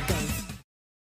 go, go.